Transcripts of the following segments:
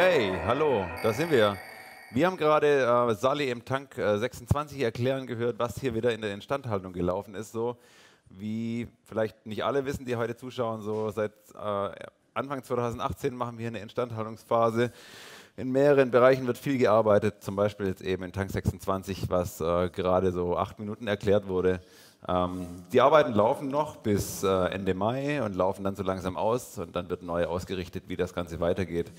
Hey, hallo, da sind wir. Wir haben gerade äh, Sally im Tank äh, 26 erklären gehört, was hier wieder in der Instandhaltung gelaufen ist. So wie vielleicht nicht alle wissen, die heute zuschauen, so seit äh, Anfang 2018 machen wir eine Instandhaltungsphase. In mehreren Bereichen wird viel gearbeitet, zum Beispiel jetzt eben in Tank 26, was äh, gerade so acht Minuten erklärt wurde. Ähm, die Arbeiten laufen noch bis äh, Ende Mai und laufen dann so langsam aus und dann wird neu ausgerichtet, wie das Ganze weitergeht.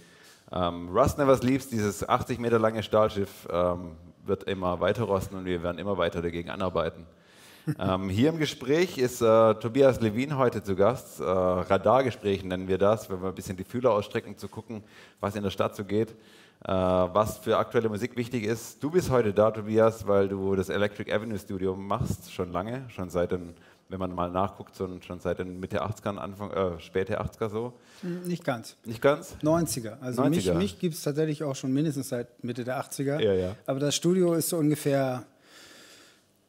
Ähm, Rust Never Sleeps, dieses 80 Meter lange Stahlschiff, ähm, wird immer weiter rosten und wir werden immer weiter dagegen anarbeiten. ähm, hier im Gespräch ist äh, Tobias Levin heute zu Gast. Äh, Radargespräch nennen wir das, wenn wir ein bisschen die Fühler ausstrecken, zu gucken, was in der Stadt so geht, äh, was für aktuelle Musik wichtig ist. Du bist heute da, Tobias, weil du das Electric Avenue Studio machst, schon lange, schon seit den wenn man mal nachguckt, so schon seit den Mitte 80ern, Anfang, äh, späte 80er so? Nicht ganz. Nicht ganz? 90er. Also 90er. mich, mich gibt es tatsächlich auch schon mindestens seit Mitte der 80er. Ja, ja. Aber das Studio ist so ungefähr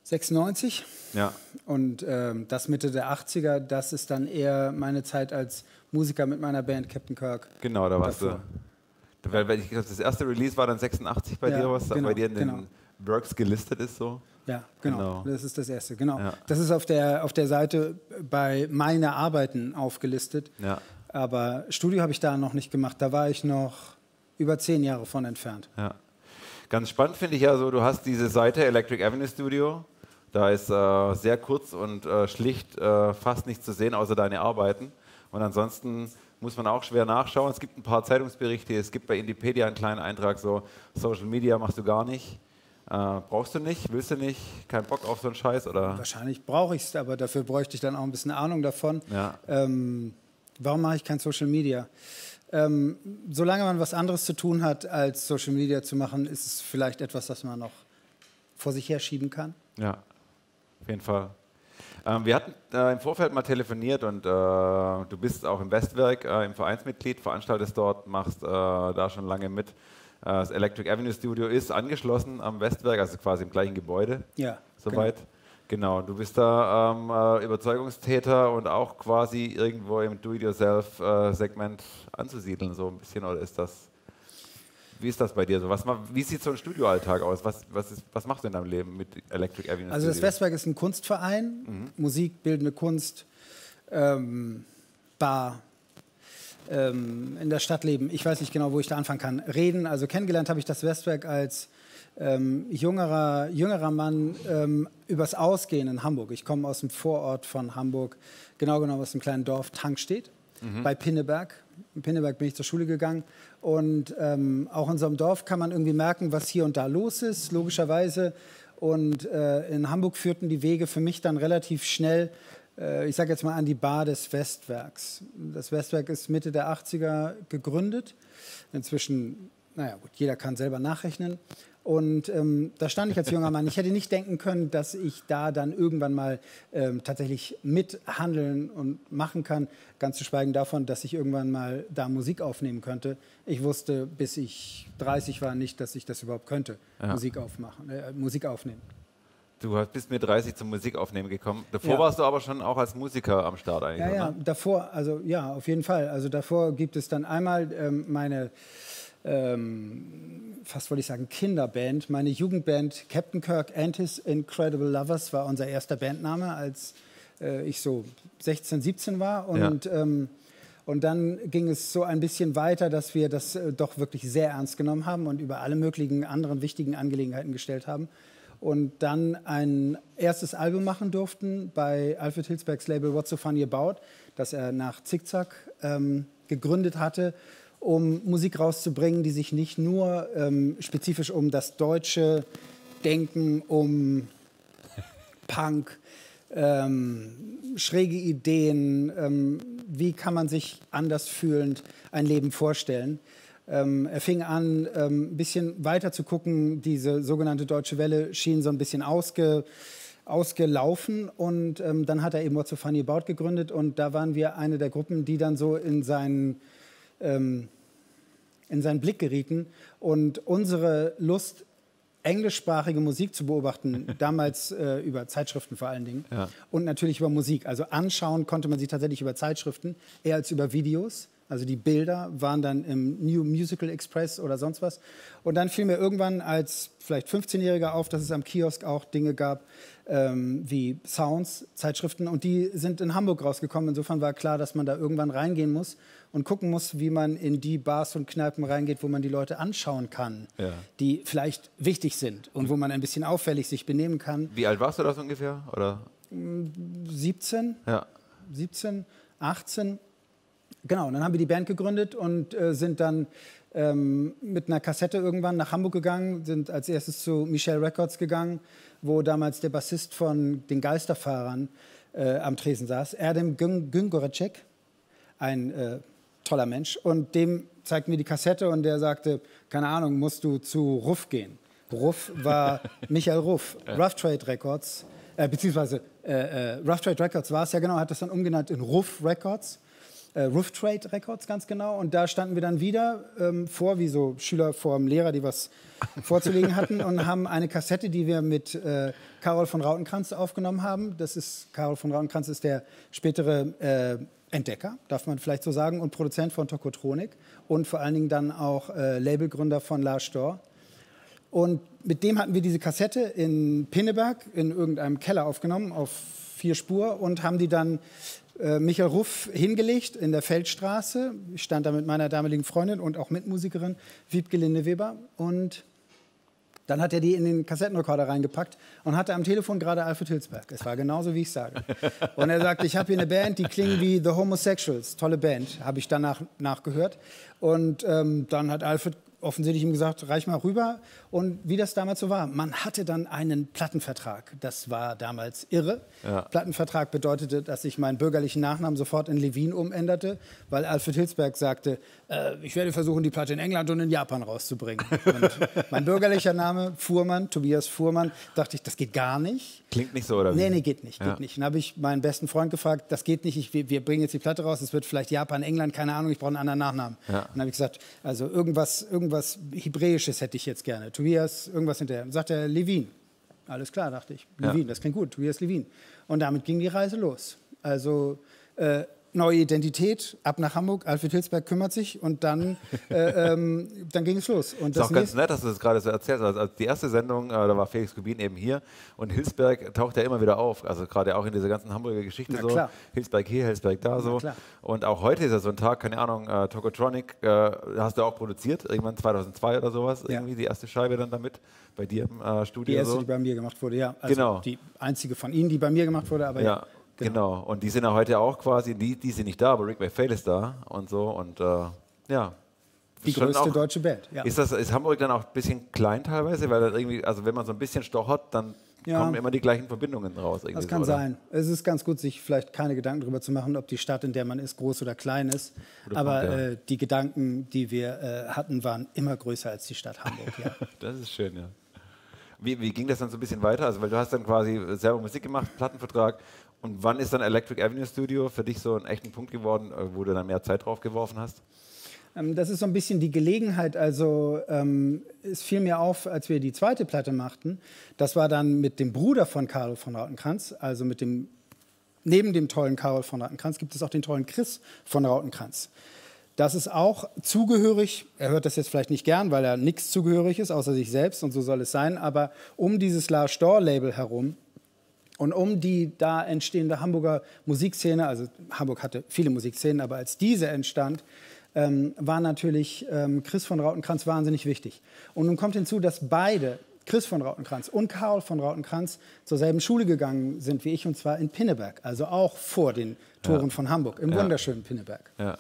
96. Ja. Und ähm, das Mitte der 80er, das ist dann eher meine Zeit als Musiker mit meiner Band Captain Kirk. Genau, da warst davor. du. Weil, weil ich glaube, das erste Release war dann 86 bei ja, dir, was genau, bei dir in den genau. Works gelistet ist so. Ja, genau. genau. Das ist das Erste. Genau. Ja. Das ist auf der, auf der Seite bei meine Arbeiten aufgelistet. Ja. Aber Studio habe ich da noch nicht gemacht. Da war ich noch über zehn Jahre von entfernt. Ja. Ganz spannend finde ich ja so, du hast diese Seite Electric Avenue Studio. Da ist äh, sehr kurz und äh, schlicht äh, fast nichts zu sehen, außer deine Arbeiten. Und ansonsten muss man auch schwer nachschauen. Es gibt ein paar Zeitungsberichte, es gibt bei Indipedia einen kleinen Eintrag, so Social Media machst du gar nicht. Äh, brauchst du nicht? Willst du nicht? Kein Bock auf so einen Scheiß? Oder? Wahrscheinlich brauche ich es, aber dafür bräuchte ich dann auch ein bisschen Ahnung davon. Ja. Ähm, warum mache ich kein Social Media? Ähm, solange man was anderes zu tun hat, als Social Media zu machen, ist es vielleicht etwas, das man noch vor sich herschieben kann. Ja, auf jeden Fall. Ähm, wir hatten äh, im Vorfeld mal telefoniert und äh, du bist auch im Westwerk äh, im Vereinsmitglied, veranstaltest dort, machst äh, da schon lange mit. Äh, das Electric Avenue Studio ist angeschlossen am Westwerk, also quasi im gleichen Gebäude. Ja. Soweit. Genau. genau. du bist da ähm, äh, Überzeugungstäter und auch quasi irgendwo im Do-it-yourself-Segment äh, anzusiedeln, so ein bisschen, oder ist das? Wie ist das bei dir so? Was, wie sieht so ein Studioalltag aus? Was, was, ist, was machst du in deinem Leben mit Electric Avenue? Also das Westwerk ist ein Kunstverein, mhm. Musik, bildende Kunst, ähm, Bar, ähm, in der Stadt leben. Ich weiß nicht genau, wo ich da anfangen kann. Reden, also kennengelernt habe ich das Westwerk als ähm, jüngerer, jüngerer Mann ähm, übers Ausgehen in Hamburg. Ich komme aus dem Vorort von Hamburg, genau genommen aus dem kleinen Dorf Tankstedt mhm. bei Pinneberg. In Pinneberg bin ich zur Schule gegangen und ähm, auch in unserem Dorf kann man irgendwie merken, was hier und da los ist, logischerweise. Und äh, in Hamburg führten die Wege für mich dann relativ schnell ich sage jetzt mal an die Bar des Westwerks. Das Westwerk ist Mitte der 80er gegründet. Inzwischen, naja gut, jeder kann selber nachrechnen. Und ähm, da stand ich als junger Mann. Ich hätte nicht denken können, dass ich da dann irgendwann mal ähm, tatsächlich mithandeln und machen kann. Ganz zu schweigen davon, dass ich irgendwann mal da Musik aufnehmen könnte. Ich wusste, bis ich 30 war, nicht, dass ich das überhaupt könnte, ja. Musik, aufmachen, äh, Musik aufnehmen. Du bist mit 30 zum Musikaufnehmen gekommen. Davor ja. warst du aber schon auch als Musiker am Start eigentlich. Ja, ja, oder? davor, also ja, auf jeden Fall. Also davor gibt es dann einmal ähm, meine, ähm, fast wollte ich sagen, Kinderband, meine Jugendband Captain Kirk and His Incredible Lovers war unser erster Bandname, als äh, ich so 16, 17 war. Und, ja. ähm, und dann ging es so ein bisschen weiter, dass wir das äh, doch wirklich sehr ernst genommen haben und über alle möglichen anderen wichtigen Angelegenheiten gestellt haben und dann ein erstes Album machen durften bei Alfred Hilsbergs Label What's So Funny About, das er nach Zickzack ähm, gegründet hatte, um Musik rauszubringen, die sich nicht nur ähm, spezifisch um das deutsche Denken, um Punk, ähm, schräge Ideen, ähm, wie kann man sich anders fühlend ein Leben vorstellen, ähm, er fing an, ähm, ein bisschen weiter zu gucken. Diese sogenannte Deutsche Welle schien so ein bisschen ausge, ausgelaufen. Und ähm, dann hat er eben What's so Funny About gegründet. Und da waren wir eine der Gruppen, die dann so in seinen, ähm, in seinen Blick gerieten. Und unsere Lust, englischsprachige Musik zu beobachten, damals äh, über Zeitschriften vor allen Dingen ja. und natürlich über Musik. Also anschauen konnte man sie tatsächlich über Zeitschriften, eher als über Videos Also die Bilder waren dann im New Musical Express oder sonst was. Und dann fiel mir irgendwann als vielleicht 15-Jähriger auf, dass es am Kiosk auch Dinge gab ähm, wie Sounds, Zeitschriften. Und die sind in Hamburg rausgekommen. Insofern war klar, dass man da irgendwann reingehen muss und gucken muss, wie man in die Bars und Kneipen reingeht, wo man die Leute anschauen kann, ja. die vielleicht wichtig sind und wo man ein bisschen auffällig sich benehmen kann. Wie alt warst du das ungefähr? Oder? 17. Ja. 17, 18. Genau, und dann haben wir die Band gegründet und äh, sind dann ähm, mit einer Kassette irgendwann nach Hamburg gegangen, sind als erstes zu Michelle Records gegangen, wo damals der Bassist von den Geisterfahrern äh, am Tresen saß, Erdem Güngorecek, ein äh, toller Mensch. Und dem zeigten wir die Kassette und der sagte, keine Ahnung, musst du zu Ruff gehen. Ruff war Michael Ruff, Rough Trade Records, äh, beziehungsweise äh, äh, Rough Trade Records war es ja genau, hat das dann umgenannt in Ruff Records äh, Roof Trade Records ganz genau. Und da standen wir dann wieder ähm, vor, wie so Schüler vor dem Lehrer, die was vorzulegen hatten und haben eine Kassette, die wir mit äh, Karol von Rautenkranz aufgenommen haben. Das ist, Karol von Rautenkranz ist der spätere äh, Entdecker, darf man vielleicht so sagen, und Produzent von Tokotronik und vor allen Dingen dann auch äh, Labelgründer von La Store. Und mit dem hatten wir diese Kassette in Pinneberg in irgendeinem Keller aufgenommen auf vier Spur und haben die dann Michael Ruff hingelegt in der Feldstraße. Ich stand da mit meiner damaligen Freundin und auch Mitmusikerin Wiebke Lindeweber. Und dann hat er die in den Kassettenrekorder reingepackt und hatte am Telefon gerade Alfred Hilsberg. Es war genauso, wie ich sage. Und er sagte, ich habe hier eine Band, die klingen wie The Homosexuals. Tolle Band, habe ich danach nachgehört. Und ähm, dann hat Alfred offensichtlich ihm gesagt, reich mal rüber. Und wie das damals so war, man hatte dann einen Plattenvertrag. Das war damals irre. Ja. Plattenvertrag bedeutete, dass ich meinen bürgerlichen Nachnamen sofort in Levin umänderte, weil Alfred Hilsberg sagte, äh, ich werde versuchen, die Platte in England und in Japan rauszubringen. Und mein bürgerlicher Name, Fuhrmann, Tobias Fuhrmann, dachte ich, das geht gar nicht. Klingt nicht so, oder wie? Nee, nee, geht nicht, ja. geht nicht. Dann habe ich meinen besten Freund gefragt, das geht nicht, ich, wir, wir, bringen jetzt die Platte raus, es wird vielleicht Japan, England, keine Ahnung, ich brauche einen anderen Nachnamen. Ja. dann habe ich gesagt, also irgendwas, irgendwas Hebräisches hätte ich jetzt gerne. Tobias, irgendwas hinterher. Dann sagt er, Levin. Alles klar, dachte ich. Levin, ja. das klingt gut, Tobias Levin. Und damit ging die Reise los. Also äh, neue Identität, ab nach Hamburg, Alfred Hilsberg kümmert sich und dann, äh, ähm, dann ging es los. Und das ist auch ganz nett, dass du das gerade so erzählst. Also, also die erste Sendung, äh, da war Felix Kubin eben hier und Hilsberg taucht ja immer wieder auf. Also gerade auch in dieser ganzen Hamburger Geschichte Na, so. Klar. Hilsberg hier, Hilsberg da so. Und auch heute ist ja so ein Tag, keine Ahnung, äh, Tokotronic äh, hast du auch produziert, irgendwann 2002 oder sowas, ja. irgendwie die erste Scheibe dann damit bei dir im äh, Studio. Die erste, so. die bei mir gemacht wurde, ja. Also genau. Die einzige von Ihnen, die bei mir gemacht wurde, aber ja. ja. Genau. genau. Und die sind ja heute auch quasi, die, die sind nicht da, aber Rick McPhail ist da und so. Und äh, ja. Die größte auch, deutsche Band. Ja. Ist, das, ist Hamburg dann auch ein bisschen klein teilweise? Weil irgendwie, also wenn man so ein bisschen stochert, dann ja. kommen immer die gleichen Verbindungen raus. Das kann so, sein. Es ist ganz gut, sich vielleicht keine Gedanken darüber zu machen, ob die Stadt, in der man ist, groß oder klein ist. Oder Aber kommt, ja. äh, die Gedanken, die wir äh, hatten, waren immer größer als die Stadt Hamburg. Ja. das ist schön, ja. Wie, wie, ging das dann so ein bisschen weiter? Also, weil du hast dann quasi selber Musik gemacht, Plattenvertrag und wann ist dann Electric Avenue Studio für dich so ein echter Punkt geworden, äh, wo du dann mehr Zeit drauf geworfen hast? Ähm, das ist so ein bisschen die Gelegenheit. Also ähm, es fiel mir auf, als wir die zweite Platte machten. Das war dann mit dem Bruder von Karl von Rautenkranz, also mit dem neben dem tollen Karl von Rautenkranz gibt es auch den tollen Chris von Rautenkranz. Das ist auch zugehörig, er hört das jetzt vielleicht nicht gern, weil er nichts zugehörig ist, außer sich selbst und so soll es sein, aber um dieses La Store Label herum und um die da entstehende Hamburger Musikszene, also Hamburg hatte viele Musikszenen, aber als diese entstand, ähm, war natürlich ähm, Chris von Rautenkranz wahnsinnig wichtig. Und nun kommt hinzu, dass beide, Chris von Rautenkranz und Karl von Rautenkranz, zur selben Schule gegangen sind wie ich, und zwar in Pinneberg, also auch vor den Toren ja. von Hamburg, im ja. wunderschönen Pinneberg. Ja.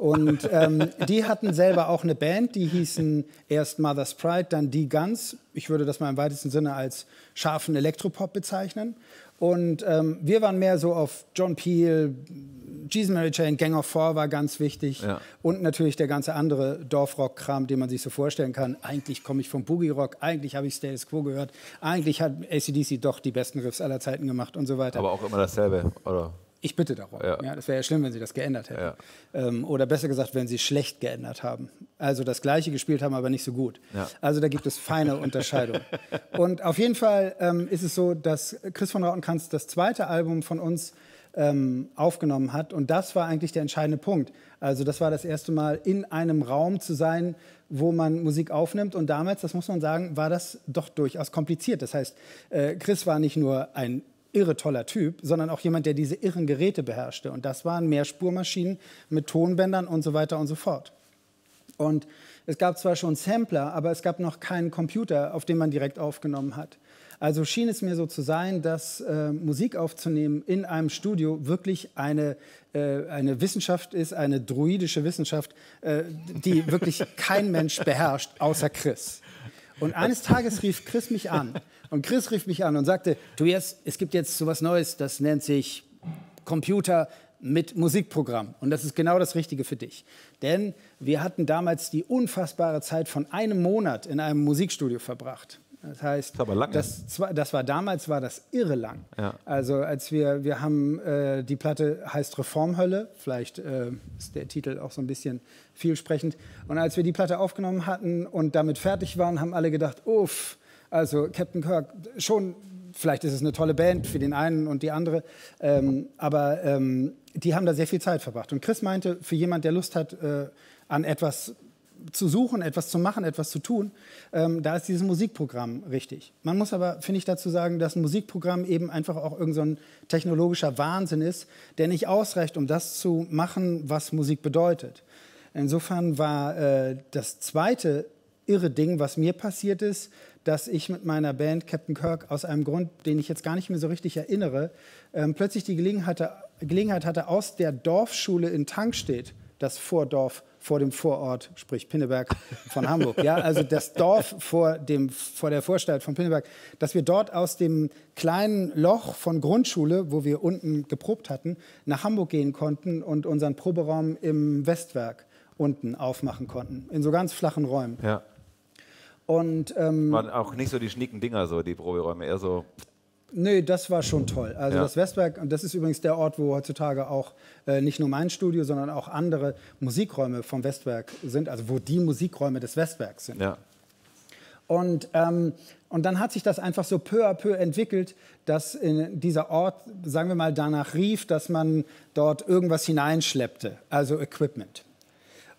Und ähm, die hatten selber auch eine Band, die hießen erst Mother's Pride, dann Die Guns. Ich würde das mal im weitesten Sinne als scharfen Elektropop bezeichnen. Und ähm, wir waren mehr so auf John Peel, Jesus Mary Chain, Gang of Four war ganz wichtig. Ja. Und natürlich der ganze andere Dorfrock-Kram, den man sich so vorstellen kann. Eigentlich komme ich vom Boogie-Rock, eigentlich habe ich Status Quo gehört, eigentlich hat ACDC doch die besten Riffs aller Zeiten gemacht und so weiter. Aber auch immer dasselbe, oder? Ich bitte darum. Ja. ja das wäre ja schlimm, wenn sie das geändert hätten. Ja. Ähm, oder besser gesagt, wenn sie schlecht geändert haben. Also das Gleiche gespielt haben, aber nicht so gut. Ja. Also da gibt es feine Unterscheidungen. Und auf jeden Fall ähm, ist es so, dass Chris von Rautenkranz das zweite Album von uns ähm, aufgenommen hat. Und das war eigentlich der entscheidende Punkt. Also das war das erste Mal in einem Raum zu sein, wo man Musik aufnimmt. Und damals, das muss man sagen, war das doch durchaus kompliziert. Das heißt, äh, Chris war nicht nur ein irre toller Typ, sondern auch jemand, der diese irren Geräte beherrschte. Und das waren Mehrspurmaschinen mit Tonbändern und so weiter und so fort. Und es gab zwar schon Sampler, aber es gab noch keinen Computer, auf dem man direkt aufgenommen hat. Also schien es mir so zu sein, dass äh, Musik aufzunehmen in einem Studio wirklich eine, äh, eine Wissenschaft ist, eine druidische Wissenschaft, äh, die wirklich kein Mensch beherrscht, außer Chris. Und eines Tages rief Chris mich an. Und Chris rief mich an und sagte, du jetzt, es gibt jetzt so was Neues, das nennt sich Computer mit Musikprogramm. Und das ist genau das Richtige für dich. Denn wir hatten damals die unfassbare Zeit von einem Monat in einem Musikstudio verbracht. Das heißt, das, das, war damals war das irre lang. Ja. Also als wir wir haben äh, die Platte heißt Reformhölle, vielleicht äh, ist der Titel auch so ein bisschen vielsprechend. Und als wir die Platte aufgenommen hatten und damit fertig waren, haben alle gedacht, uff, also Captain Kirk schon. Vielleicht ist es eine tolle Band für den einen und die andere, ähm, aber ähm, die haben da sehr viel Zeit verbracht. Und Chris meinte, für jemand, der Lust hat äh, an etwas zu suchen, etwas zu machen, etwas zu tun, ähm, da ist dieses Musikprogramm richtig. Man muss aber, finde ich, dazu sagen, dass ein Musikprogramm eben einfach auch irgendein so technologischer Wahnsinn ist, der nicht ausreicht, um das zu machen, was Musik bedeutet. Insofern war äh, das zweite irre Ding, was mir passiert ist, dass ich mit meiner Band Captain Kirk aus einem Grund, den ich jetzt gar nicht mehr so richtig erinnere, ähm, plötzlich die Gelegenheit hatte, Gelegenheit hatte, aus der Dorfschule in Tankstedt, das Vordorf vor dem Vorort, sprich Pinneberg von Hamburg. Ja, also das Dorf vor, dem, vor der Vorstadt von Pinneberg, dass wir dort aus dem kleinen Loch von Grundschule, wo wir unten geprobt hatten, nach Hamburg gehen konnten und unseren Proberaum im Westwerk unten aufmachen konnten, in so ganz flachen Räumen. Ja. Und, ähm, Waren auch nicht so die schnieken Dinger, so die Proberäume, eher so Nee, das war schon toll. Also ja. das Westwerk, und das ist übrigens der Ort, wo heutzutage auch äh, nicht nur mein Studio, sondern auch andere Musikräume vom Westwerk sind, also wo die Musikräume des Westwerks sind. Ja. Und, ähm, und dann hat sich das einfach so peu à peu entwickelt, dass dieser Ort, sagen wir mal, danach rief, dass man dort irgendwas hineinschleppte, also Equipment.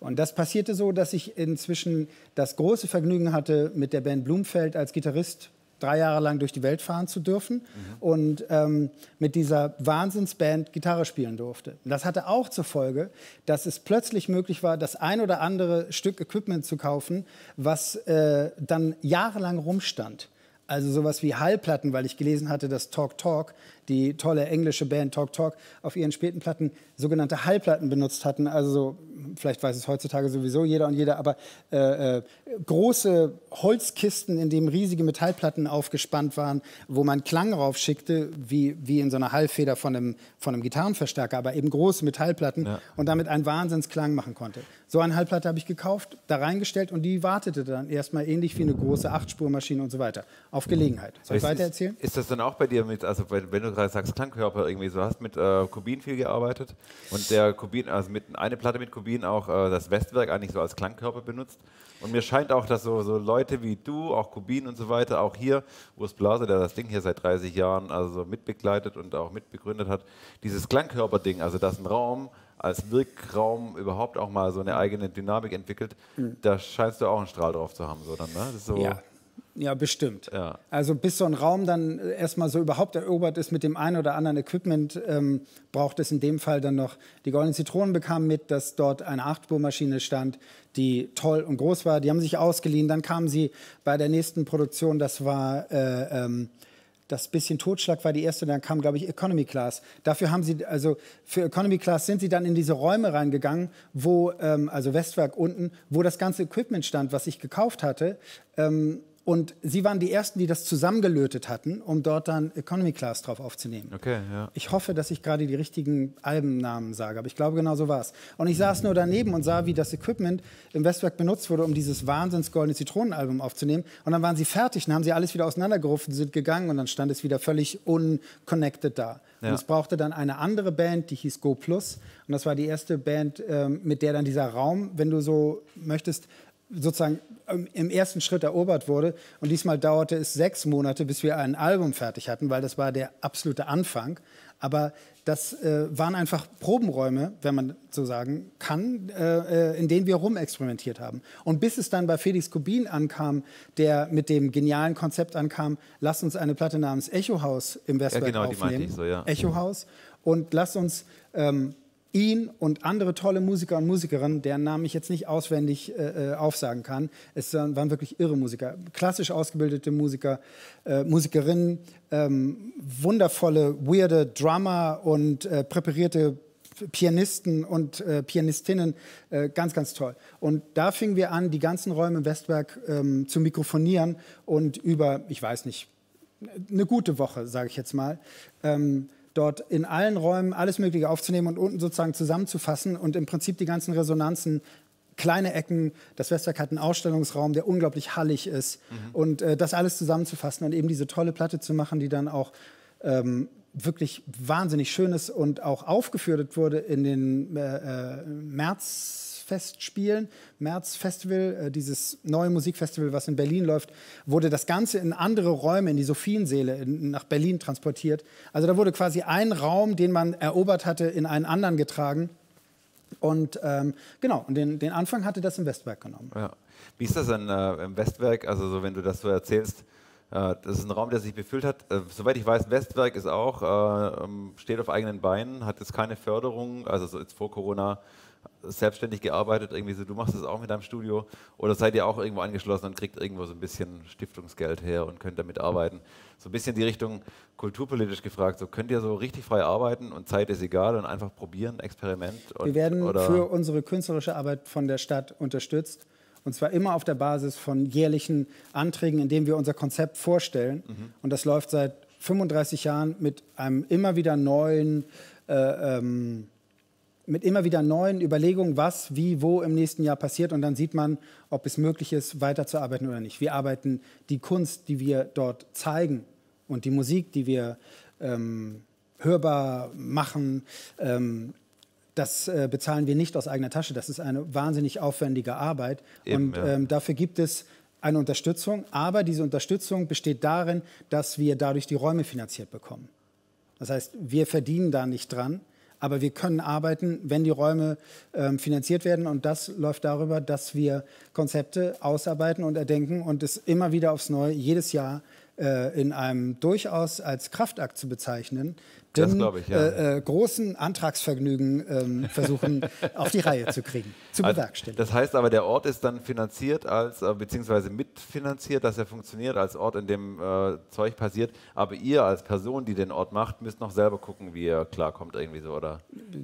Und das passierte so, dass ich inzwischen das große Vergnügen hatte, mit der Band Blumfeld als Gitarrist drei Jahre lang durch die Welt fahren zu dürfen mhm. und ähm, mit dieser Wahnsinnsband Gitarre spielen durfte. das hatte auch zur Folge, dass es plötzlich möglich war, das ein oder andere Stück Equipment zu kaufen, was äh, dann jahrelang rumstand. Also sowas wie Hallplatten, weil ich gelesen hatte, dass Talk Talk, die tolle englische Band Talk Talk, auf ihren späten Platten sogenannte Hallplatten benutzt hatten. Also so, vielleicht weiß es heutzutage sowieso jeder und jeder, aber äh, äh, große Holzkisten, in denen riesige Metallplatten aufgespannt waren, wo man Klang raufschickte, wie, wie in so einer Hallfeder von einem, von einem Gitarrenverstärker, aber eben große Metallplatten ja. und damit einen Wahnsinnsklang machen konnte. So eine Hallplatte habe ich gekauft, da reingestellt und die wartete dann erstmal ähnlich wie eine große Achtspurmaschine und so weiter. Auf Gelegenheit. Soll ich weiter erzählen? Ist, ist, das dann auch bei dir mit, also wenn du gerade sagst Klangkörper irgendwie, so hast mit äh, Kubin viel gearbeitet und der Kubin, also mit eine Platte mit Kubin auch äh, das Westwerk eigentlich so als Klangkörper benutzt. Und mir scheint auch, dass so, so Leute wie du, auch Kubin und so weiter, auch hier, Urs Blase, der das Ding hier seit 30 Jahren also mitbegleitet und auch mitbegründet hat, dieses Klangkörper-Ding, also dass ein Raum als Wirkraum überhaupt auch mal so eine eigene Dynamik entwickelt, mhm. da scheinst du auch einen Strahl drauf zu haben. So dann, ne? so ja. Ja, bestimmt. Ja. Also bis so ein Raum dann erstmal so überhaupt erobert ist mit dem einen oder anderen Equipment, ähm, braucht es in dem Fall dann noch, die Goldenen Zitronen bekamen mit, dass dort eine Achtspurmaschine stand, die toll und groß war. Die haben sich ausgeliehen. Dann kamen sie bei der nächsten Produktion, das war äh, ähm, das bisschen Totschlag war die erste, dann kam, glaube ich, Economy Class. Dafür haben sie, also für Economy Class sind sie dann in diese Räume reingegangen, wo, ähm, also Westwerk unten, wo das ganze Equipment stand, was ich gekauft hatte. Ähm, und sie waren die Ersten, die das zusammengelötet hatten, um dort dann Economy Class drauf aufzunehmen. Okay, ja. Ich hoffe, dass ich gerade die richtigen Albennamen sage, aber ich glaube, genau so war es. Und ich saß nur daneben und sah, wie das Equipment im Westwerk benutzt wurde, um dieses wahnsinns goldene Zitronenalbum aufzunehmen. Und dann waren sie fertig und haben sie alles wieder auseinandergerufen, sind gegangen und dann stand es wieder völlig unconnected da. Ja. Und es brauchte dann eine andere Band, die hieß Go Plus. Und das war die erste Band, ähm, mit der dann dieser Raum, wenn du so möchtest, sozusagen im ersten Schritt erobert wurde. Und diesmal dauerte es sechs Monate, bis wir ein Album fertig hatten, weil das war der absolute Anfang. Aber das äh, waren einfach Probenräume, wenn man so sagen kann, äh, äh, in denen wir rumexperimentiert haben. Und bis es dann bei Felix Kubin ankam, der mit dem genialen Konzept ankam, lass uns eine Platte namens Echo House im Westwerk ja, genau, aufnehmen. So, ja. Echo House. Und lass uns ähm, ihn und andere tolle Musiker und Musikerinnen, deren Namen ich jetzt nicht auswendig äh, äh aufsagen kann. Es waren wirklich irre Musiker, klassisch ausgebildete Musiker, äh, Musikerinnen, ähm, wundervolle, weirde Drummer und äh, präparierte Pianisten und äh, Pianistinnen, äh, ganz, ganz toll. Und da fingen wir an, die ganzen Räume im Westwerk ähm, zu mikrofonieren und über, ich weiß nicht, eine gute Woche, sage ich jetzt mal, ähm, dort in allen Räumen alles Mögliche aufzunehmen und unten sozusagen zusammenzufassen und im Prinzip die ganzen Resonanzen kleine Ecken. Das Westwerk hat einen Ausstellungsraum, der unglaublich hallig ist. Mhm. Und äh, das alles zusammenzufassen und eben diese tolle Platte zu machen, die dann auch ähm, wirklich wahnsinnig schön ist und auch aufgeführt wurde in den äh, äh März Festspielen, März Festival, äh, dieses neue Musikfestival, was in Berlin läuft, wurde das Ganze in andere Räume, in die Sophienseele in, nach Berlin transportiert. Also da wurde quasi ein Raum, den man erobert hatte, in einen anderen getragen. Und ähm, genau, und den, den, Anfang hatte das im Westwerk genommen. Ja. Wie ist das denn äh, im Westwerk? Also so, wenn du das so erzählst, äh, das ist ein Raum, der sich befüllt hat. Äh, soweit ich weiß, Westwerk ist auch, äh, ähm, steht auf eigenen Beinen, hat jetzt keine Förderung, also so jetzt vor Corona selbstständig gearbeitet, irgendwie so, du machst das auch mit deinem Studio oder seid ihr auch irgendwo angeschlossen und kriegt irgendwo so ein bisschen Stiftungsgeld her und könnt damit arbeiten? So ein bisschen die Richtung kulturpolitisch gefragt, so könnt ihr so richtig frei arbeiten und Zeit ist egal und einfach probieren, Experiment? Und, Wir werden für unsere künstlerische Arbeit von der Stadt unterstützt und zwar immer auf der Basis von jährlichen Anträgen, indem wir unser Konzept vorstellen mhm. und das läuft seit 35 Jahren mit einem immer wieder neuen äh, ähm, mit immer wieder neuen Überlegungen, was, wie, wo im nächsten Jahr passiert. Und dann sieht man, ob es möglich ist, weiterzuarbeiten oder nicht. Wir arbeiten die Kunst, die wir dort zeigen und die Musik, die wir ähm, hörbar machen, ähm, das äh, bezahlen wir nicht aus eigener Tasche. Das ist eine wahnsinnig aufwendige Arbeit. Eben, und ähm, dafür gibt es eine Unterstützung. Aber diese Unterstützung besteht darin, dass wir dadurch die Räume finanziert bekommen. Das heißt, wir verdienen da nicht dran, aber wir können arbeiten, wenn die Räume ähm, finanziert werden. Und das läuft darüber, dass wir Konzepte ausarbeiten und erdenken und es immer wieder aufs Neue, jedes Jahr äh, in einem durchaus als Kraftakt zu bezeichnen, den ich, ja. äh, äh, großen Antragsvergnügen ähm, versuchen auf die Reihe zu kriegen, zu also, bewerkstelligen. Das heißt aber, der Ort ist dann finanziert als, äh, beziehungsweise mitfinanziert, dass er funktioniert als Ort, in dem äh, Zeug passiert. Aber ihr als Person, die den Ort macht, müsst noch selber gucken, wie ihr klarkommt irgendwie so, oder?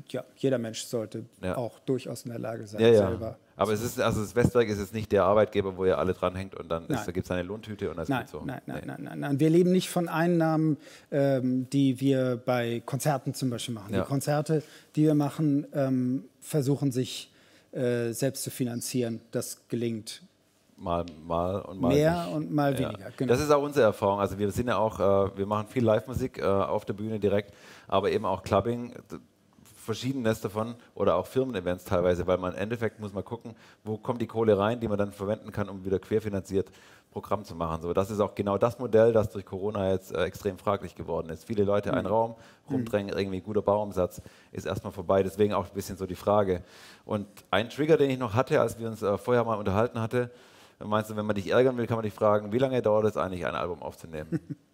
Ja, jeder Mensch sollte ja. auch durchaus in der Lage sein, ja, selber aber es ist, also das Westwerk ist jetzt nicht der Arbeitgeber, wo ihr alle dranhängt und dann gibt es eine Lohntüte und das nein, geht so. Nein, nein, nee. nein, nein, nein, Wir leben nicht von Einnahmen, ähm, die wir bei Konzerten zum Beispiel machen. Ja. Die Konzerte, die wir machen, ähm, versuchen sich äh, selbst zu finanzieren. Das gelingt mal, mal und mal mehr nicht. und mal ja. weniger. Genau. Das ist auch unsere Erfahrung. Also wir sind ja auch, äh, wir machen viel Live-Musik äh, auf der Bühne direkt, aber eben auch Clubbing verschiedenes davon oder auch Firmen-Events teilweise, weil man im Endeffekt muss man gucken, wo kommt die Kohle rein, die man dann verwenden kann, um wieder querfinanziert Programm zu machen. So, das ist auch genau das Modell, das durch Corona jetzt äh, extrem fraglich geworden ist. Viele Leute mhm. einen Raum rumdrängen, irgendwie guter Bauumsatz ist erstmal vorbei. Deswegen auch ein bisschen so die Frage. Und ein Trigger, den ich noch hatte, als wir uns äh, vorher mal unterhalten hatten, meinst du, wenn man dich ärgern will, kann man dich fragen, wie lange dauert es eigentlich, ein Album aufzunehmen?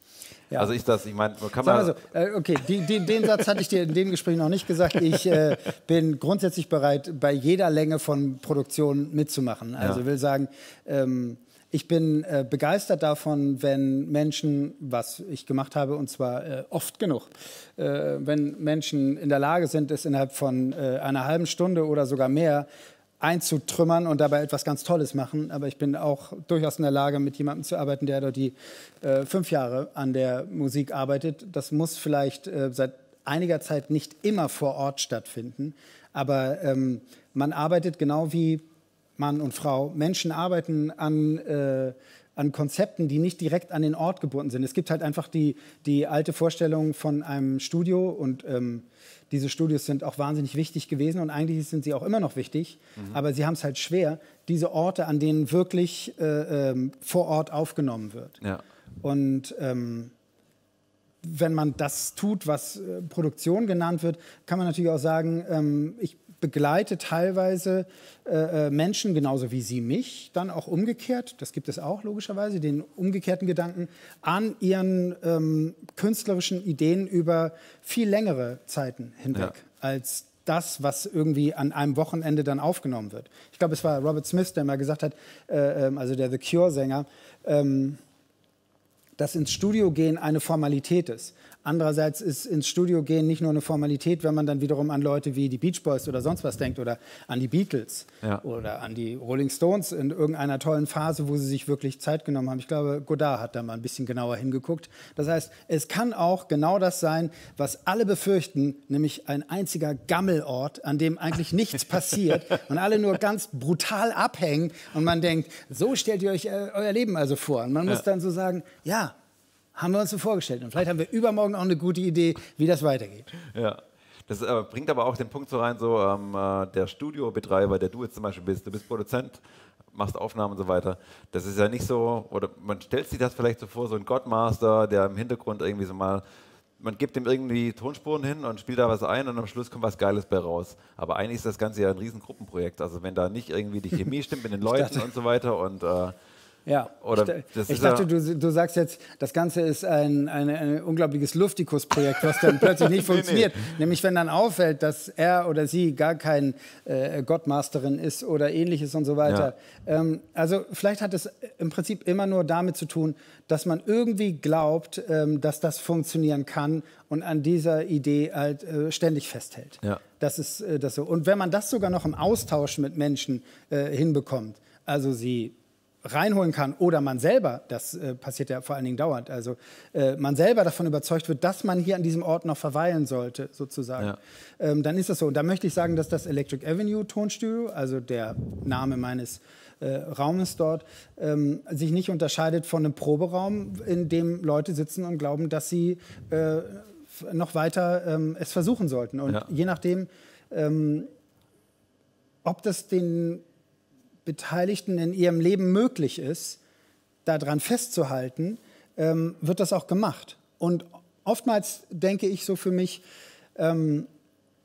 Ja. Also ist das, ich meine, kann man... Also, äh, okay, die, die, den Satz hatte ich dir in dem Gespräch noch nicht gesagt. Ich äh, bin grundsätzlich bereit, bei jeder Länge von Produktion mitzumachen. Also ja. will sagen, ähm, ich bin äh, begeistert davon, wenn Menschen, was ich gemacht habe, und zwar äh, oft genug, äh, wenn Menschen in der Lage sind, es innerhalb von äh, einer halben Stunde oder sogar mehr einzutrümmern und dabei etwas ganz Tolles machen. Aber ich bin auch durchaus in der Lage, mit jemandem zu arbeiten, der dort die äh, fünf Jahre an der Musik arbeitet. Das muss vielleicht äh, seit einiger Zeit nicht immer vor Ort stattfinden. Aber ähm, man arbeitet genau wie Mann und Frau. Menschen arbeiten an, äh, an Konzepten, die nicht direkt an den Ort gebunden sind. Es gibt halt einfach die, die alte Vorstellung von einem Studio und ähm, diese Studios sind auch wahnsinnig wichtig gewesen und eigentlich sind sie auch immer noch wichtig, mhm. aber sie haben es halt schwer, diese Orte, an denen wirklich äh, ähm, vor Ort aufgenommen wird. Ja. Und ähm, wenn man das tut, was äh, Produktion genannt wird, kann man natürlich auch sagen, ähm, ich begleite teilweise äh, äh, Menschen, genauso wie sie mich, dann auch umgekehrt, das gibt es auch logischerweise, den umgekehrten Gedanken, an ihren ähm, künstlerischen Ideen über viel längere Zeiten hinweg ja. als das, was irgendwie an einem Wochenende dann aufgenommen wird. Ich glaube, es war Robert Smith, der mal gesagt hat, äh, ähm, also der The Cure-Sänger, ähm, dass ins Studio gehen eine Formalität ist. Andererseits ist ins Studio gehen nicht nur eine Formalität, wenn man dann wiederum an Leute wie die Beach Boys oder sonst was denkt oder an die Beatles ja. oder an die Rolling Stones in irgendeiner tollen Phase, wo sie sich wirklich Zeit genommen haben. Ich glaube, Godard hat da mal ein bisschen genauer hingeguckt. Das heißt, es kann auch genau das sein, was alle befürchten, nämlich ein einziger Gammelort, an dem eigentlich nichts passiert und alle nur ganz brutal abhängen und man denkt, so stellt ihr euch äh, euer Leben also vor. Und man ja. muss dann so sagen, ja, haben wir uns so vorgestellt. Und vielleicht haben wir übermorgen auch eine gute Idee, wie das weitergeht. Ja. Das äh, bringt aber auch den Punkt so rein, so ähm, äh, der Studiobetreiber, der du jetzt zum Beispiel bist, du bist Produzent, machst Aufnahmen und so weiter. Das ist ja nicht so, oder man stellt sich das vielleicht so vor, so ein Godmaster, der im Hintergrund irgendwie so mal, man gibt ihm irgendwie Tonspuren hin und spielt da was ein und am Schluss kommt was Geiles bei raus. Aber eigentlich ist das Ganze ja ein Riesengruppenprojekt. Also wenn da nicht irgendwie die Chemie stimmt mit den Leuten und so weiter und äh, ja, Oder ich, ich dachte, du, du sagst jetzt, das Ganze ist ein, ein, ein unglaubliches Luftikus-Projekt, was dann plötzlich nicht funktioniert. nee, nee. Nämlich, wenn dann auffällt, dass er oder sie gar kein äh, Gottmasterin ist oder ähnliches und so weiter. Ja. Ähm, also, vielleicht hat es im Prinzip immer nur damit zu tun, dass man irgendwie glaubt, ähm, dass das funktionieren kann und an dieser Idee halt äh, ständig festhält. Ja. Das ist äh, das so. Und wenn man das sogar noch im Austausch mit Menschen äh, hinbekommt, also sie reinholen kann oder man selber, das äh, passiert ja vor allen Dingen dauernd, also äh, man selber davon überzeugt wird, dass man hier an diesem Ort noch verweilen sollte, sozusagen, ja. ähm, dann ist das so. Und da möchte ich sagen, dass das Electric Avenue Tonstudio, also der Name meines äh, Raumes dort, ähm, sich nicht unterscheidet von einem Proberaum, in dem Leute sitzen und glauben, dass sie äh, noch weiter ähm, es versuchen sollten. Und ja. je nachdem, ähm, ob das den Beteiligten in ihrem Leben möglich ist, daran festzuhalten, ähm, wird das auch gemacht. Und oftmals denke ich so für mich, ähm,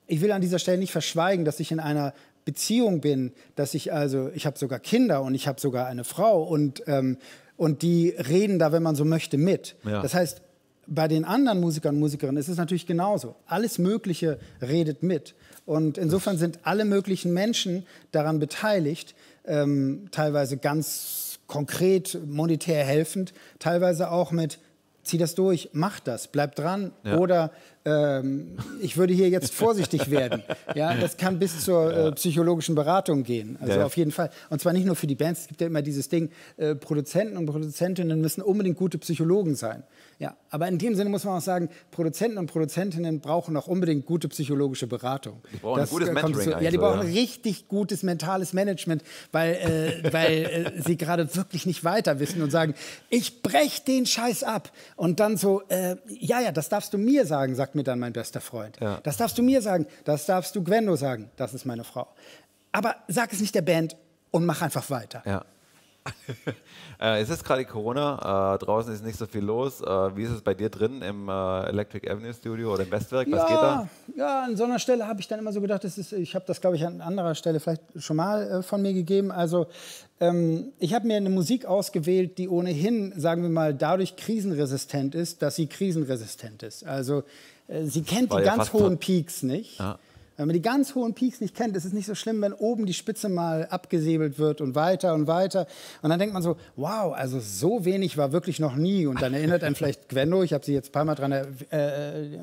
ich will an dieser Stelle nicht verschweigen, dass ich in einer Beziehung bin, dass ich also, ich habe sogar Kinder und ich habe sogar eine Frau und, ähm, und die reden da, wenn man so möchte, mit. Ja. Das heißt, bei den anderen Musikern und Musikerinnen ist es natürlich genauso. Alles Mögliche redet mit. Und insofern sind alle möglichen Menschen daran beteiligt, ähm, teilweise ganz konkret monetär helfend, teilweise auch mit zieh das durch, mach das, bleib dran. Ja. Oder ähm, ich würde hier jetzt vorsichtig werden. Ja, das kann bis zur äh, psychologischen Beratung gehen. Also ja. auf jeden Fall. Und zwar nicht nur für die Bands. Es gibt ja immer dieses Ding, äh, Produzenten und Produzentinnen müssen unbedingt gute Psychologen sein. Ja, aber in dem Sinne muss man auch sagen, Produzenten und Produzentinnen brauchen auch unbedingt gute psychologische Beratung. Die brauchen das, ein gutes Mentoring. So, ja, die brauchen ja. richtig gutes mentales Management, weil, äh, weil äh, sie gerade wirklich nicht weiter wissen und sagen, ich brech den Scheiß ab. Und dann so, äh, ja, ja, das darfst du mir sagen, sagt mir dann mein bester Freund. Ja. Das darfst du mir sagen, das darfst du Gwendo sagen, das ist meine Frau. Aber sag es nicht der Band und mach einfach weiter. Ja. Äh, es ist gerade Corona, äh, draußen ist nicht so viel los. Äh, wie ist es bei dir drin im äh, Electric Avenue Studio oder im Westwerk? Was ja, geht da? Ja, an so einer Stelle habe ich dann immer so gedacht, das ist, ich habe das, glaube ich, an anderer Stelle vielleicht schon mal äh, von mir gegeben. Also ähm, ich habe mir eine Musik ausgewählt, die ohnehin, sagen wir mal, dadurch krisenresistent ist, dass sie krisenresistent ist. Also äh, sie kennt War die ja ganz hohen Peaks nicht. Ja. Wenn man die ganz hohen Peaks nicht kennt, ist es nicht so schlimm, wenn oben die Spitze mal abgesäbelt wird und weiter und weiter. Und dann denkt man so, wow, also so wenig war wirklich noch nie. Und dann erinnert einen vielleicht Gwendo, ich habe sie jetzt ein paar Mal, äh, äh,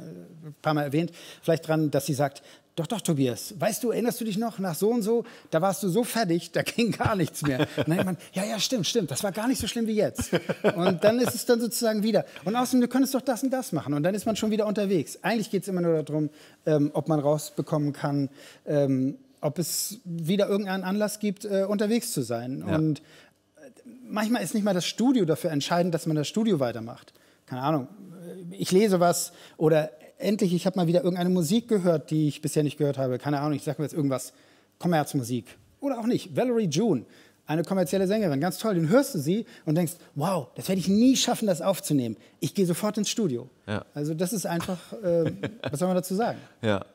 paar Mal erwähnt, vielleicht dran, dass sie sagt, doch, doch, Tobias, weißt du, erinnerst du dich noch, nach so und so, da warst du so fertig, da ging gar nichts mehr. Und dann denkt man, ja, ja, stimmt, stimmt, das war gar nicht so schlimm wie jetzt. Und dann ist es dann sozusagen wieder. Und außerdem, du könntest doch das und das machen. Und dann ist man schon wieder unterwegs. Eigentlich geht es immer nur darum, ähm, ob man rausbekommen kann, ähm, ob es wieder irgendeinen Anlass gibt, äh, unterwegs zu sein. Ja. Und manchmal ist nicht mal das Studio dafür entscheidend, dass man das Studio weitermacht. Keine Ahnung, ich lese was oder endlich, ich habe mal wieder irgendeine Musik gehört, die ich bisher nicht gehört habe. Keine Ahnung, ich sage mir jetzt irgendwas, Kommerzmusik. Oder auch nicht. Valerie June, eine kommerzielle Sängerin, ganz toll. Dann hörst du sie und denkst, wow, das werde ich nie schaffen, das aufzunehmen. Ich gehe sofort ins Studio. Ja. Also das ist einfach, äh, was soll man dazu sagen? Ja.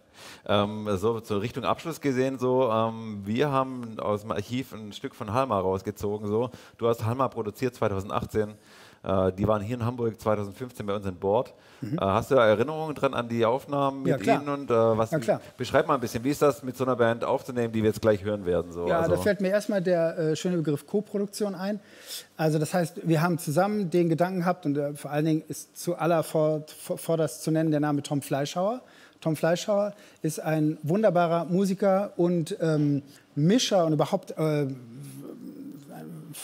Ähm, so zur Richtung Abschluss gesehen, so ähm, wir haben aus dem Archiv ein Stück von Halma rausgezogen. So, du hast Halma produziert 2018. Äh, die waren hier in Hamburg 2015 bei uns an Bord. Mhm. Äh, hast du da Erinnerungen dran an die Aufnahmen mit ja, ihnen und äh, was? Ja, klar. Beschreib mal ein bisschen, wie ist das mit so einer Band aufzunehmen, die wir jetzt gleich hören werden? So? Ja, also. da fällt mir erstmal der äh, schöne Begriff Co-Produktion ein. Also das heißt, wir haben zusammen den Gedanken gehabt und äh, vor allen Dingen ist zu aller vor, vorderst zu nennen der Name Tom Fleischhauer. Tom Fleischhauer ist ein wunderbarer Musiker und ähm, Mischer und überhaupt äh,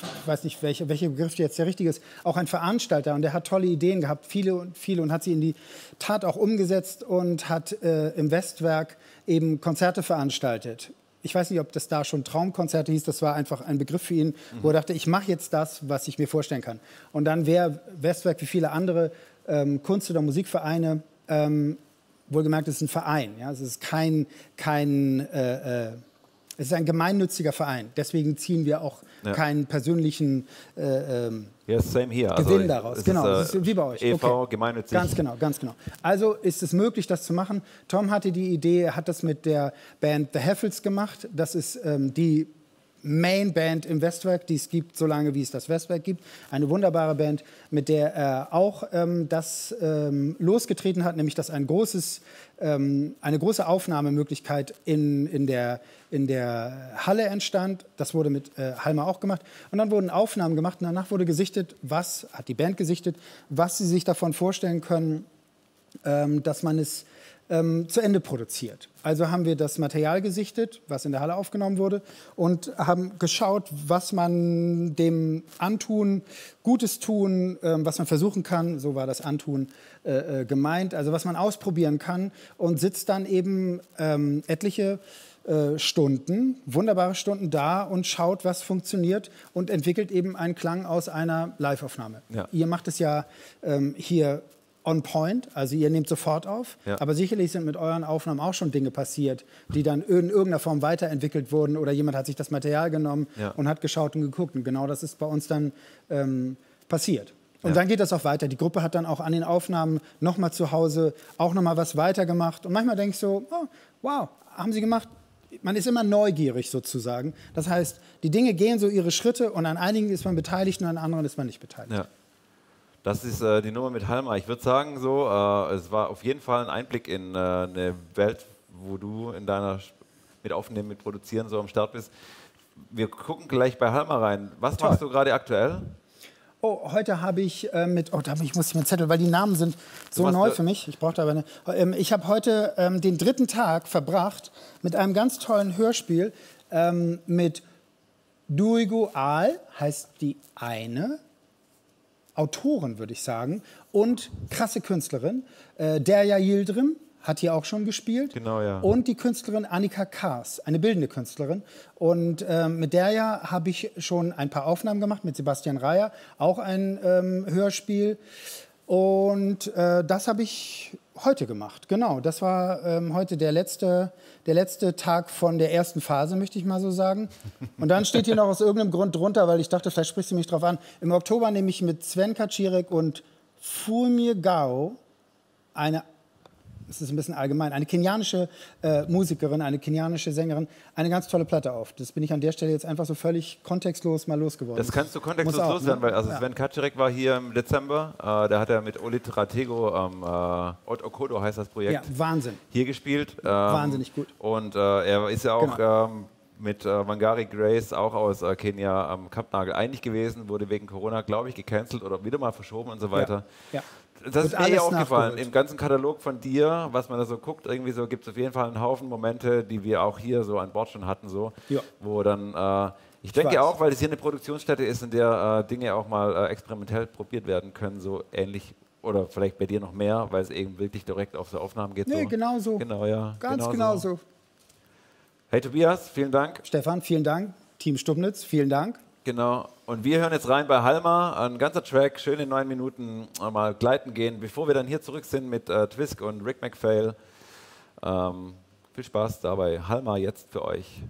ich weiß nicht, welcher welche Begriff jetzt der richtige ist, auch ein Veranstalter und der hat tolle Ideen gehabt, viele und viele und hat sie in die Tat auch umgesetzt und hat äh, im Westwerk eben Konzerte veranstaltet. Ich weiß nicht, ob das da schon Traumkonzerte hieß, das war einfach ein Begriff für ihn, mhm. wo er dachte, ich mache jetzt das, was ich mir vorstellen kann. Und dann wäre Westwerk wie viele andere ähm, Kunst- oder Musikvereine, ähm, wohlgemerkt, es ist ein Verein, ja? es ist kein, kein äh, äh, es ist ein gemeinnütziger Verein. Deswegen ziehen wir auch ja. keinen persönlichen äh, ähm, yes, same here. Gewinn also, daraus. Genau, ist, äh, wie bei euch. EV, okay. gemeinnützig. Ganz genau, ganz genau. Also ist es möglich, das zu machen. Tom hatte die Idee, hat das mit der Band The Heffels gemacht. Das ist ähm, die Main Band im Westwerk, die es gibt, solange wie es das Westwerk gibt. Eine wunderbare Band, mit der er auch ähm, das ähm, losgetreten hat, nämlich dass ein großes, ähm, eine große Aufnahmemöglichkeit in, in, der, in der Halle entstand. Das wurde mit äh, Halmer auch gemacht. Und dann wurden Aufnahmen gemacht und danach wurde gesichtet, was, hat die Band gesichtet, was sie sich davon vorstellen können, ähm, dass man es ähm, zu Ende produziert. Also haben wir das Material gesichtet, was in der Halle aufgenommen wurde, und haben geschaut, was man dem Antun, Gutes tun, ähm, was man versuchen kann, so war das Antun äh, äh, gemeint, also was man ausprobieren kann und sitzt dann eben ähm, etliche äh, Stunden, wunderbare Stunden da und schaut, was funktioniert und entwickelt eben einen Klang aus einer Liveaufnahme. Ja. Ihr macht es ja ähm, hier on point, also ihr nehmt sofort auf, ja. aber sicherlich sind mit euren Aufnahmen auch schon Dinge passiert, die dann in irgendeiner Form weiterentwickelt wurden oder jemand hat sich das Material genommen ja. und hat geschaut und geguckt und genau das ist bei uns dann ähm, passiert. Und ja. dann geht das auch weiter. Die Gruppe hat dann auch an den Aufnahmen nochmal zu Hause auch nochmal was weitergemacht. Und manchmal denke ich so, oh, wow, haben sie gemacht. Man ist immer neugierig sozusagen. Das heißt, die Dinge gehen so ihre Schritte und an einigen ist man beteiligt und an anderen ist man nicht beteiligt. Das ist äh, die Nummer mit Halma. Ich würde sagen, so, äh, es war auf jeden Fall ein Einblick in äh, eine Welt, wo du in deiner mit Aufnehmen, mit Produzieren so am Start bist. Wir gucken gleich bei Halma rein. Was Toll. machst du gerade aktuell? Oh, heute habe ich äh, mit, oh, da ich muss ich meinen Zettel, weil die Namen sind so neu für mich. Ich brauchte aber eine. Ähm, ich habe heute ähm, den dritten Tag verbracht mit einem ganz tollen Hörspiel ähm, mit Duigo Aal, heißt die eine, Autorin, würde ich sagen, und krasse Künstlerin. Äh, Derja Yildirim hat hier auch schon gespielt. Genau, ja. Und die Künstlerin Annika Kaas, eine bildende Künstlerin. Und ähm, mit Derja habe ich schon ein paar Aufnahmen gemacht, mit Sebastian Reyer, auch ein ähm, Hörspiel. Und äh, das habe ich heute gemacht. Genau, das war ähm, heute der letzte, der letzte Tag von der ersten Phase, möchte ich mal so sagen. Und dann steht hier noch aus irgendeinem Grund drunter, weil ich dachte, vielleicht sprichst du mich drauf an. Im Oktober nehme ich mit Sven Kaczirek und Fumir Gao eine das ist ein bisschen allgemein, eine kenianische äh, Musikerin, eine kenianische Sängerin, eine ganz tolle Platte auf. Das bin ich an der Stelle jetzt einfach so völlig kontextlos mal losgeworden. Das kannst du kontextlos auch, loswerden, ne? weil also ja. Sven Kaczerek war hier im Dezember, äh, da hat er mit Oli Tratego, ähm, äh, Ot Okodo heißt das Projekt, ja, Wahnsinn. hier gespielt. Ähm, Wahnsinnig gut. Und äh, er ist ja auch genau. ähm, mit äh, Wangari Grace, auch aus äh, Kenia, am Kampnagel einig gewesen, wurde wegen Corona, glaube ich, gecancelt oder wieder mal verschoben und so weiter. Ja. Ja das ist mir eh aufgefallen. Im ganzen Katalog von dir, was man da so guckt, irgendwie so gibt es auf jeden Fall einen Haufen Momente, die wir auch hier so an Bord schon hatten, so, ja. wo dann äh, ich denke ich auch, weil es hier eine Produktionsstätte ist, in der äh, Dinge auch mal äh, experimentell probiert werden können, so ähnlich oder vielleicht bei dir noch mehr, weil es eben wirklich direkt auf so Aufnahmen geht. Nee, so. genau so. Genau, ja. Ganz genau, genau so. Hey Tobias, vielen Dank. Stefan, vielen Dank. Team Stubnitz, vielen Dank. Genau. Und wir hören jetzt rein bei Halma, ein ganzer Track, schön in neun Minuten mal gleiten gehen, bevor wir dann hier zurück sind mit äh, Twisk und Rick McPhail. Ähm, viel Spaß dabei. Halma jetzt für euch.